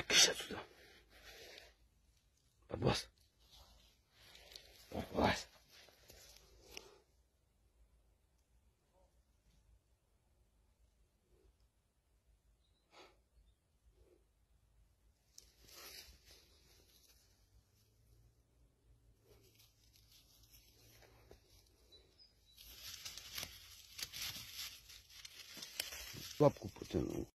Так, кыш отсюда. Подваз. Подваз. Лапку протянул.